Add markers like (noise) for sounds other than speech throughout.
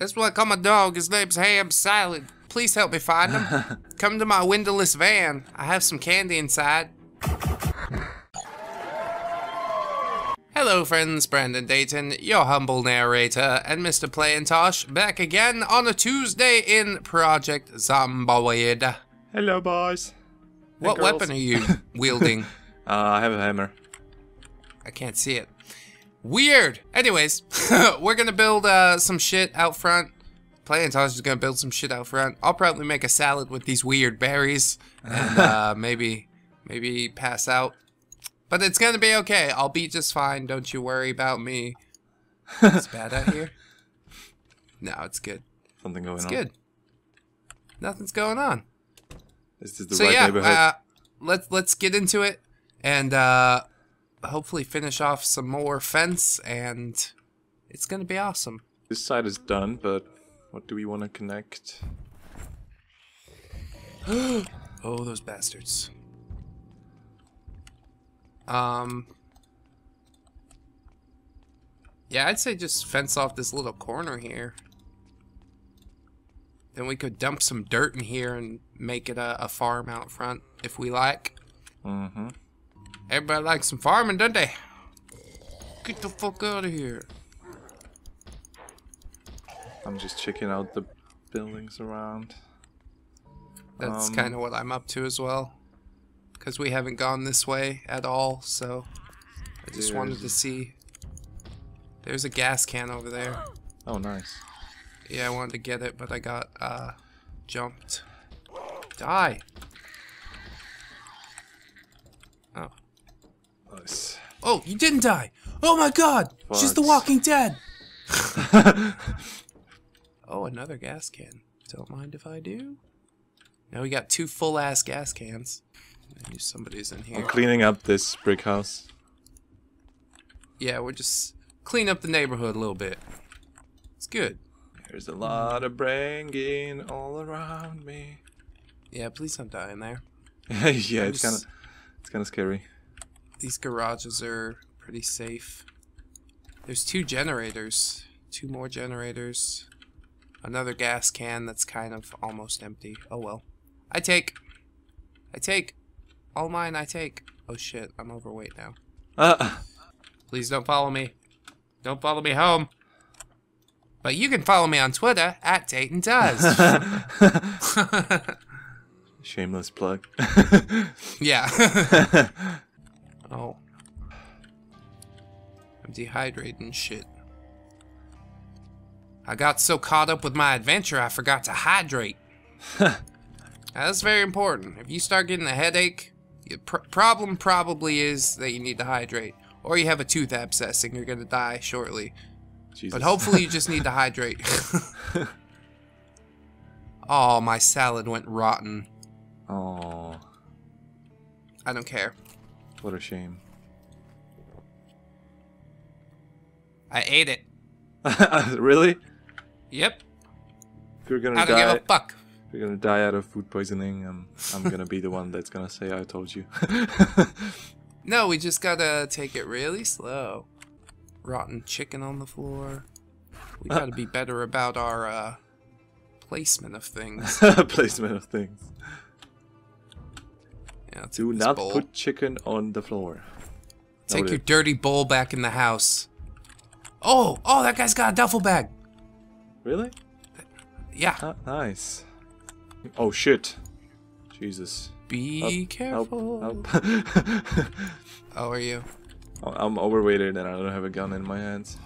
That's what I call my dog. His name's Ham Salad. Please help me find him. (laughs) Come to my windowless van. I have some candy inside. Hello friends, Brandon Dayton, your humble narrator, and Mr. Playintosh, back again on a Tuesday in Project Zomboid. Hello, boys. What girls. weapon are you wielding? (laughs) Uh, I have a hammer. I can't see it. Weird! Anyways, (laughs) we're gonna build uh, some shit out front. Playintosh is gonna build some shit out front. I'll probably make a salad with these weird berries and uh, (laughs) maybe, maybe pass out. But it's gonna be okay. I'll be just fine. Don't you worry about me. It's bad out here. (laughs) No, it's good. Something going It's on. It's good. Nothing's going on. This Is the so right yeah, neighborhood? uh, let's let's get into it and uh, hopefully finish off some more fence, and it's gonna be awesome. this side is done, but what do we want to connect? (gasps) Oh, those bastards. Um. Yeah, I'd say just fence off this little corner here. Then we could dump some dirt in here and make it a, a farm out front if we like. Mm-hmm. Everybody likes some farming, don't they? Get the fuck out of here. I'm just checking out the buildings around. That's Um, kind of what I'm up to as well. Because we haven't gone this way at all, so I just wanted to see. There's a gas can over there. Oh, nice. Yeah, I wanted to get it, but I got uh, jumped. Die. Oh. Nice. Oh, you didn't die. Oh my god. She's the walking dead. (laughs) oh, another gas can. Don't mind if I do. Now we got two full ass gas cans. Maybe somebody's in here. I'm cleaning up this brick house. Yeah, we're just clean up the neighborhood a little bit. It's good. There's a lot of banging all around me. Yeah, please don't die in there. (laughs) yeah, it's kind of it's kind of scary. These garages are pretty safe. There's two generators. Two more generators. Another gas can that's kind of almost empty. Oh well. I take. I take. All mine I take. Oh shit, I'm overweight now. Ah, Please don't follow me. Don't follow me home. But you can follow me on Twitter at Dayton Does. (laughs) (laughs) shameless plug. (laughs) yeah. Oh. I'm dehydrating shit. I got so caught up with my adventure I forgot to hydrate. (laughs) That's very important. If you start getting a headache, the pr- problem probably is that you need to hydrate. Or you have a tooth abscess and you're gonna die shortly. Jesus. But hopefully you just need to (laughs) hydrate. (laughs) oh, my salad went rotten. Oh, I don't care. What a shame. I ate it. (laughs) really? Yep. If you're gonna I don't die, give a fuck. if you're gonna die out of food poisoning, um, I'm gonna be the one that's gonna say I told you. (laughs) No, we just gotta take it really slow. Rotten chicken on the floor. We (laughs) gotta be better about our uh, placement of things. Placement of things. Yeah, Do not bowl. put chicken on the floor. Take your dirty bowl back in the house. Oh, oh, that guy's got a duffel bag. Really? Yeah. Ah, nice. Oh shit. Jesus. Be careful. Help, help. (laughs) How are you? I'm overweighted and I don't have a gun in my hands.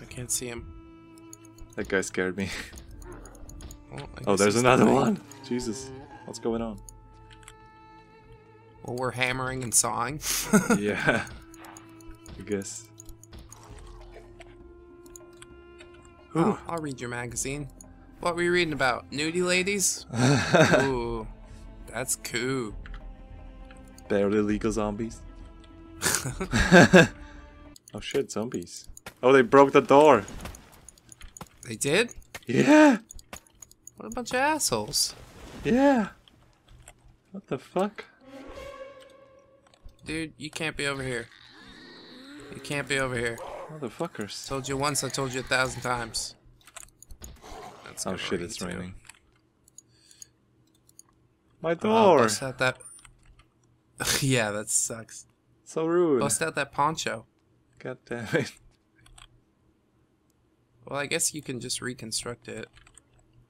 I can't see him. That guy scared me. Oh, Oh, there's another one. Jesus. What's going on? Well, we're hammering and sawing. (laughs) (laughs) yeah. I guess. oh, I'll read your magazine. What were you reading about? Nudie ladies? (laughs) Ooh, that's cool. Barely legal zombies. oh shit, zombies. Oh, they broke the door. They did? Yeah. What a bunch of assholes. Yeah. What the fuck? Dude, you can't be over here. You can't be over here. Motherfuckers. Told you once, I told you a thousand times. it's Oh shit, it's too. raining. My Uh, door! bust out that. (laughs) yeah, that sucks. so rude. Bust out that poncho. God damn it. Well, I guess you can just reconstruct it.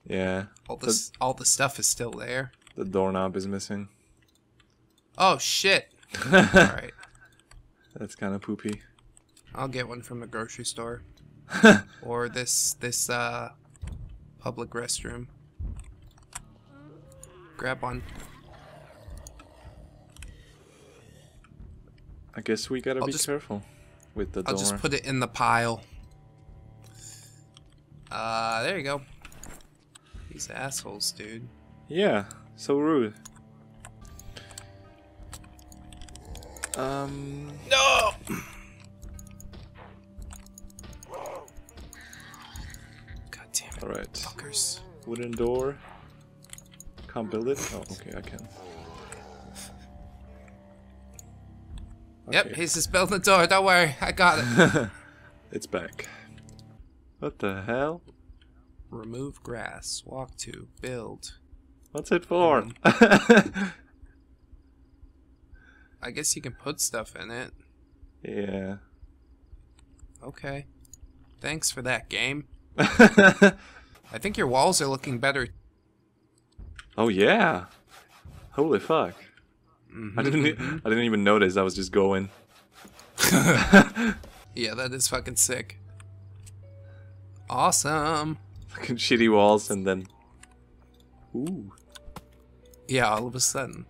Yeah, All The- this, all the stuff is still there. the doorknob is missing. Oh shit! All right, (laughs) That's kind of poopy. I'll get one from the grocery store (laughs) or this this uh public restroom. Grab one. I guess we gotta I'll be just- careful with the I'll door. just put it in the pile. Uh, there you go. These assholes, dude. Yeah, so rude. Um, No. God damn it, alright. fuckers. Wooden door. Can't build it? Oh, okay, I can. Yep, he's just building the door. Don't worry, I got it. (laughs) it's back. What the hell? Remove grass. Walk to. Build. What's it for? Um, (laughs) I guess you can put stuff in it. yeah. Okay. Thanks for that game. (laughs) I think your walls are looking better. oh yeah. Holy fuck. Mhm, I didn't. e- mhm. I didn't even notice. I was just going. (laughs) (laughs) Yeah, that is fucking sick. Awesome. Fucking shitty walls, and then. Ooh. Yeah, all of a sudden,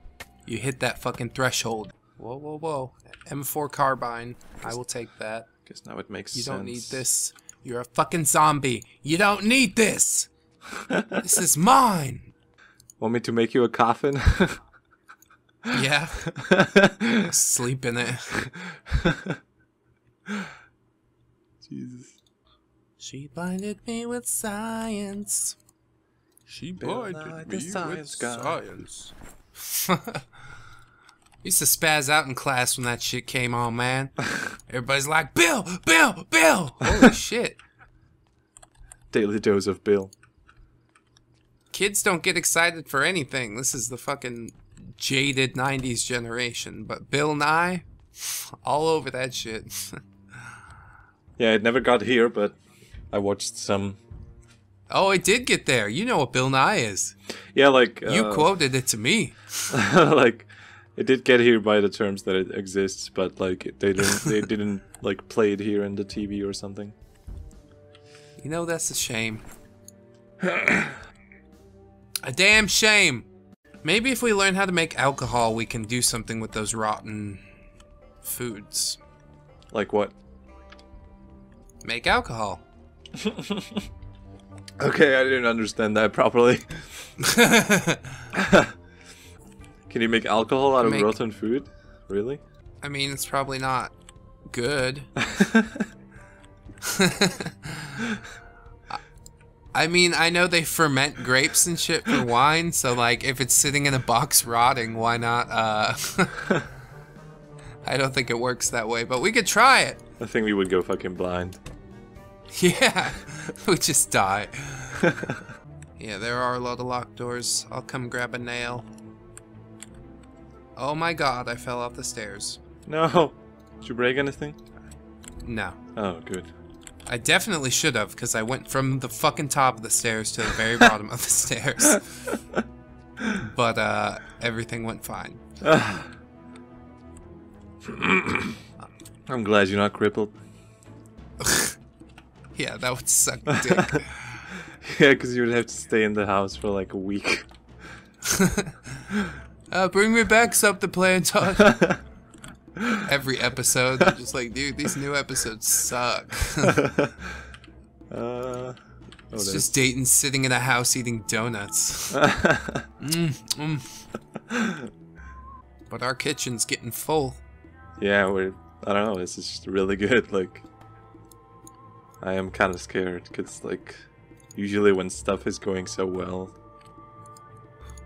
you hit that fucking threshold. Whoa, whoa, whoa. M4 carbine. I will take that. Guess now it makes You sense. You don't need this. You're a fucking zombie. You don't need this. (laughs) this is mine. Want me to make you a coffin? (laughs) Yeah. (laughs) Sleep in it. Jesus. She blinded me with science. She blinded me with guy. science. Used to spaz out in class when that shit came on, man. (laughs) Everybody's like, Bill, Bill, Bill. Holy (laughs) shit. Daily dose of Bill. Kids don't get excited for anything. This is the fucking jaded 90s generation. But Bill Nye, (laughs) all over that shit. Yeah, it never got here, but I watched some. oh, it did get there. You know what Bill Nye is. Yeah, like You uh, quoted it to me. like it did get here by the terms that it exists, but like they didn't (laughs) they didn't like play it here in the TV or something. You know, that's a shame. a damn shame. Maybe if we learn how to make alcohol, we can do something with those rotten foods. Like what? Make alcohol. (laughs) Okay, I didn't understand that properly. (laughs) Can you make alcohol out of Make- rotten food? Really? I mean, it's probably not good. (laughs) I mean, I know they ferment grapes and shit for wine, so like if it's sitting in a box rotting, why not uh (laughs) I don't think it works that way, but we could try it. I think we would go fucking blind. (laughs) Yeah, we just die. yeah, there are a lot of locked doors. I'll come grab a nail. Oh my god, I fell off the stairs. No. Did you break anything? No. Oh, good. I definitely should have, because I went from the fucking top of the stairs to the very bottom of the (laughs) stairs. But, uh, everything went fine. (sighs) I'm glad you're not crippled. (laughs) Yeah, that would suck (laughs) dick. yeah, because you would have to stay in the house for like a week. Uh, bring me back something, Planton. (laughs) Every episode, they're just like, dude, these new episodes suck. (laughs) uh, It's just Dayton sitting in a house eating donuts. (laughs) Mm, mm. But our kitchen's getting full. yeah, we're. I don't know. This is just really good. Like, I am kind of scared because, like, usually when stuff is going so well,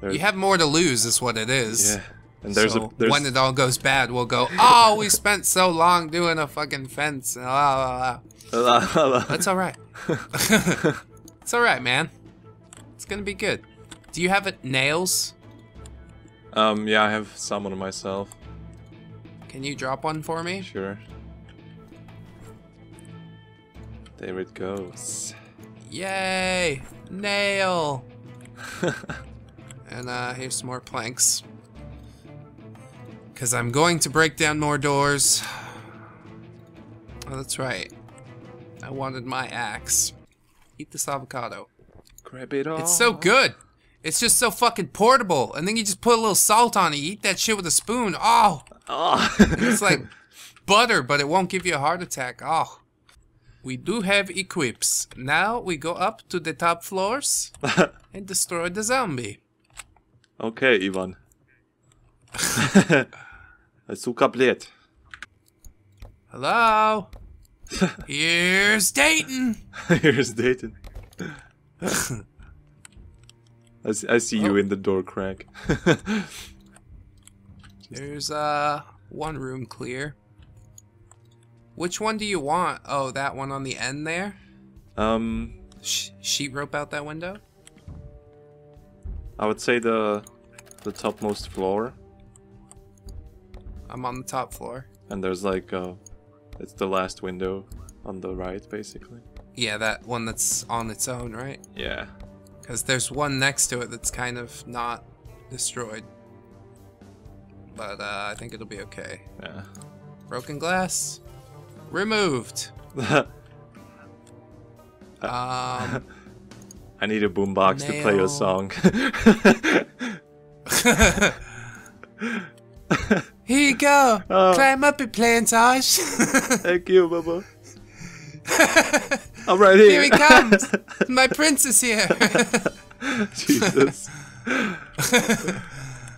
there's You have more to lose, is what it is. yeah, and there's so a there's when it all goes bad, we'll go, oh, we spent so long doing a fucking fence. blah, blah, blah." That's all right. (laughs) it's all right, man. It's gonna be good. Do you have it nails? Um, yeah, I have some on myself. Can you drop one for me? Sure. There it goes. Yay! Nail! (laughs) and uh, here's some more planks. Because I'm going to break down more doors. Oh, that's right. I wanted my axe. Eat this avocado. Grab it all. It's so good! It's just so fucking portable. And then you just put a little salt on it. You eat that shit with a spoon. Oh! Oh. (laughs) It's like butter, but it won't give you a heart attack. Oh. We do have equips. Now we go up to the top floors (laughs) and destroy the zombie. Okay, Ivan. (laughs) Suka blöd. Hello? (laughs) Here's Dayton. (laughs) Here's Dayton. I see, I see you Oh. in the door crack. There's uh one room clear. Which one do you want? Oh, that one on the end there? um, Sh- sheet rope out that window? I would say the the topmost floor, I'm on the top floor. and there's like uh, it's the last window on the right, basically. Yeah, that one that's on its own, right? Yeah. Because there's one next to it that's kind of not destroyed. But uh, I think it'll be okay. Yeah. Broken glass. Removed. (laughs) Um, I need a boombox to play your song. (laughs) here you go. Oh. Climb up it, Plantage. (laughs) Thank you, Bubba. (laughs) I'm right here. here he comes. My prince is here. Jesus.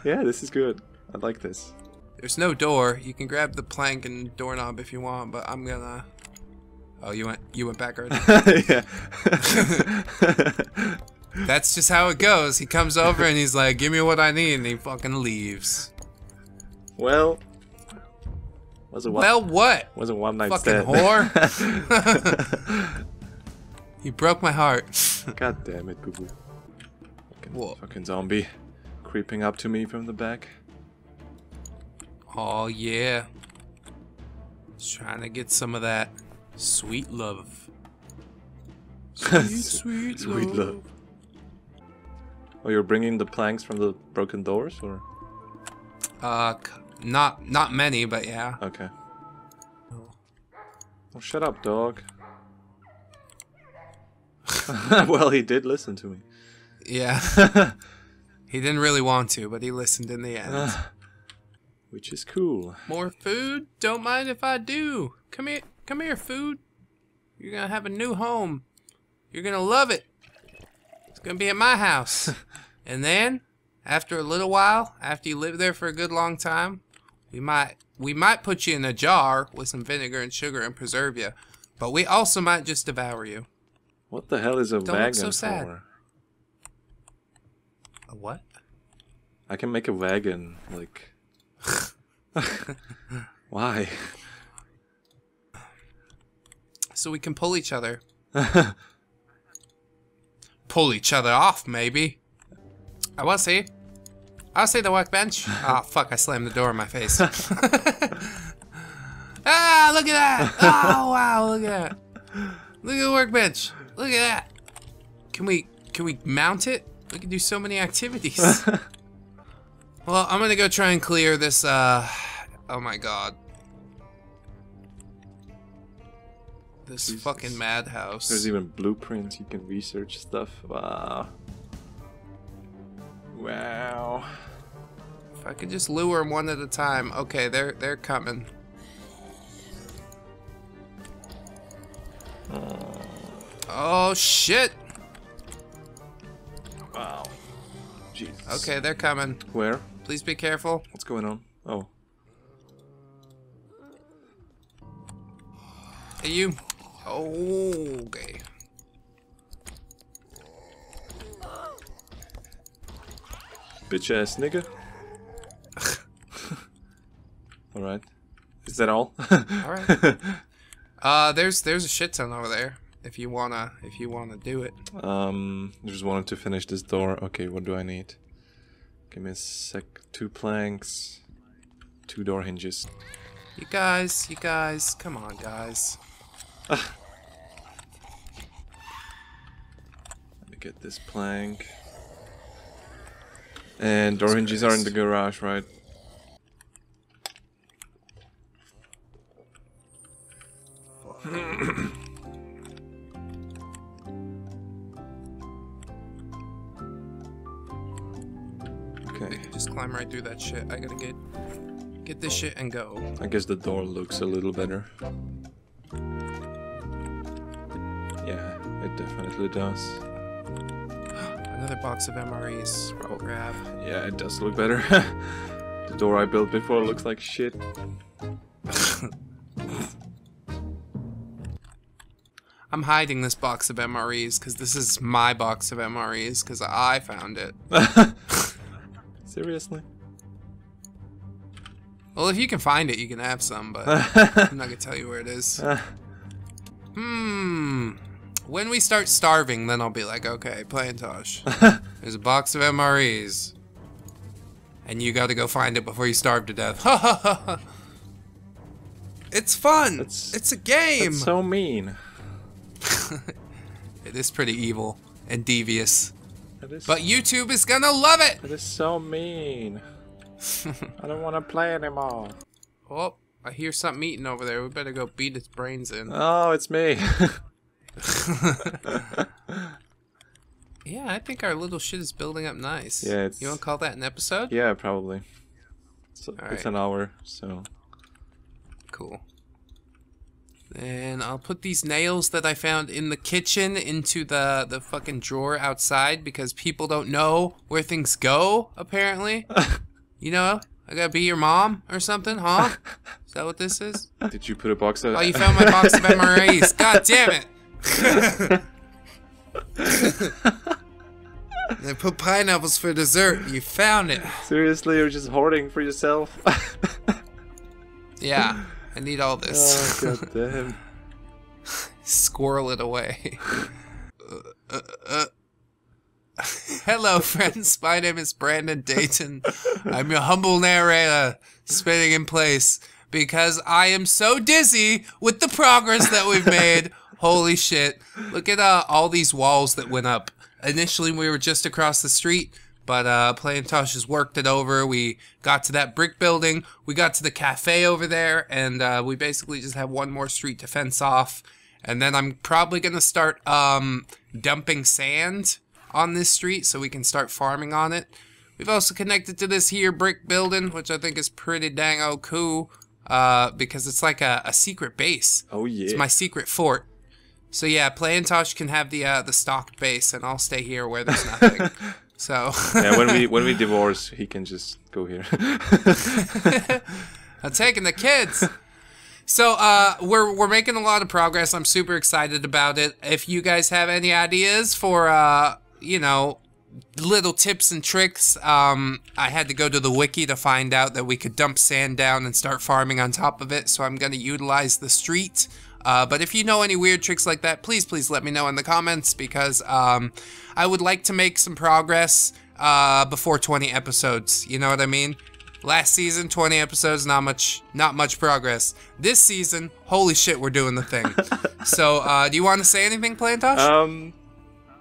yeah, this is good. I like this. There's no door. You can grab the plank and doorknob if you want, but I'm gonna. Oh, you went. You went back already. (laughs) yeah. (laughs) That's just how it goes. He comes over and he's like, "Give me what I need," and he fucking leaves. well, was it one? Well, what? was it one night fucking stand? whore. (laughs) You broke my heart. God damn it, boo boo. Fucking, Whoa. fucking zombie creeping up to me from the back. Oh yeah. Just trying to get some of that sweet love. Sweet, (laughs) sweet, Sweet love. love. Oh, you're bringing the planks from the broken doors, or Uh, not not many, but yeah. okay? Oh, shut up, dog. (laughs) well, he did listen to me. Yeah. (laughs) he didn't really want to, but he listened in the end. Which is cool. More food? Don't mind if I do. Come here, come here, food. You're gonna have a new home. You're gonna love it. It's gonna be at my house. (laughs) and then, after a little while, after you live there for a good long time, we might we might put you in a jar with some vinegar and sugar and preserve you. But we also might just devour you. What the hell is a Don't wagon so sad. for? A what? I can make a wagon, like. (laughs) (laughs) Why? So we can pull each other. (laughs) pull each other off, maybe. I will see. I'll see the workbench. oh (laughs) fuck! I slammed the door in my face. (laughs) ah! Look at that! Oh wow! Look at that! Look at the workbench! Look at that! Can we can we mount it? We can do so many activities. well, I'm gonna go try and clear this. Uh, oh my god. This Jesus. fucking madhouse. There's even blueprints. You can research stuff. Wow. Wow. If I could just lure them one at a time. Okay, they're they're coming. Oh shit! Wow. Jesus. Okay, they're coming. Where? Please be careful. What's going on? Oh. Hey, you. Okay. Bitch ass nigga. (laughs) Alright. Is that all? (laughs) All right. Uh, there's there's a shit ton over there. if you wanna if you wanna do it. Um, just wanted to finish this door. Okay, what do I need? Give me a sec. Two planks, two door hinges. You guys, you guys, come on, guys. Let me get this plank. And door hinges are in the garage, right? (coughs) okay. Just climb right through that shit. I gotta get get this shit and go. I guess the door looks a little better. Yeah, it definitely does. (gasps) Another box of MREs. I'll grab. Yeah, it does look better. (laughs) the door I built before looks like shit. (laughs) I'm hiding this box of MREs because this is my box of MREs because I found it. (laughs) Seriously? Well, if you can find it, you can have some, but I'm not gonna tell you where it is. When we start starving, then I'll be like, okay, Plantosh, (laughs) there's a box of MREs. And you gotta go find it before you starve to death. (laughs) Ha ha ha. It's fun. That's- it's a game. So mean. (laughs) it is pretty evil and devious. But YouTube is gonna love it. It is so mean. I don't want to play anymore. Oh, I hear something eating over there. We better go beat its brains in. Oh, it's me. (laughs) Yeah, I think our little shit is building up nice. Yeah, it's- You want to call that an episode? yeah, probably. So, Alright. It's an hour, so. Cool. Then I'll put these nails that I found in the kitchen into the the fucking drawer outside because people don't know where things go. Apparently, (laughs) you know, I gotta be your mom or something, huh? (laughs) Is that what this is? Did you put a box of? Oh, you found my box of MREs. God damn it! (laughs) I put pineapples for dessert. You found it. Seriously, you're just hoarding for yourself. (laughs) Yeah, I need all this. oh, god damn. (laughs) Squirrel it away. Uh, uh, uh. Hello, friends. My name is Brandon Dayton. I'm your humble narrator, spinning in place because I am so dizzy with the progress that we've made. Holy shit! Look at uh, all these walls that went up. Initially, we were just across the street, but uh, has worked it over. We got to that brick building. We got to the cafe over there, and uh, we basically just have one more street to fence off. And then I'm probably gonna start um, dumping sand on this street so we can start farming on it. We've also connected to this here brick building, which I think is pretty dang oh cool, uh, because it's like a, a secret base. Oh yeah. It's my secret fort. So yeah, Plantosh can have the uh, the stocked base, and I'll stay here where there's nothing. (laughs) so yeah, when we when we (laughs) divorce, he can just go here. (laughs) I'm taking the kids. So uh, we're we're making a lot of progress. I'm super excited about it. If you guys have any ideas for uh, you know little tips and tricks, um, I had to go to the wiki to find out that we could dump sand down and start farming on top of it. So I'm gonna utilize the street. Uh, but if you know any weird tricks like that, please please let me know in the comments because um, I would like to make some progress uh, before 20 episodes. You know what I mean? Last season, 20 episodes, not much, not much progress. This season, holy shit, we're doing the thing. (laughs) so, uh, do you want to say anything, Plantosh? um,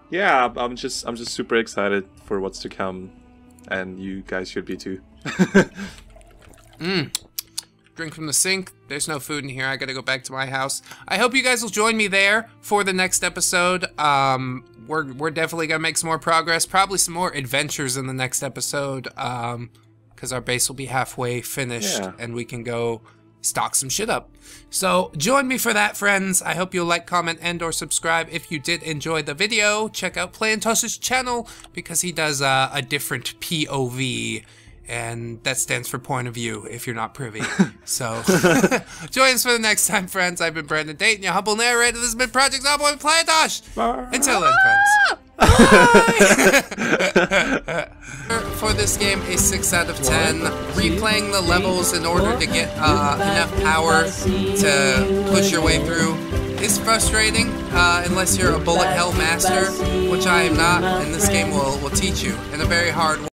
yeah, I'm- I'm just I'm just super excited for what's to come, and you guys should be too. (laughs) Drink from the sink. There's no food in here. I gotta go back to my house. I hope you guys will join me there for the next episode. Um, we're we're definitely gonna make some more progress. Probably some more adventures in the next episode. Um, because our base will be halfway finished Yeah. and we can go stock some shit up. So join me for that, friends. I hope you'll like, comment, and or subscribe if you did enjoy the video. Check out Plantosh's channel because he does uh, a different POV. And that stands for point of view if you're not privy. (laughs) so (laughs) join us for the next time, friends. I've been Brandon Dayton, your humble narrator. This has been Project Zomboid with Plantosh. Until then, friends. (laughs) For this game, a 6 out of 10. Replaying the levels in order to get uh, enough power to push your way through. is frustrating uh, unless you're a bullet hell master, which I am not, and this game will, will teach you in a very hard way.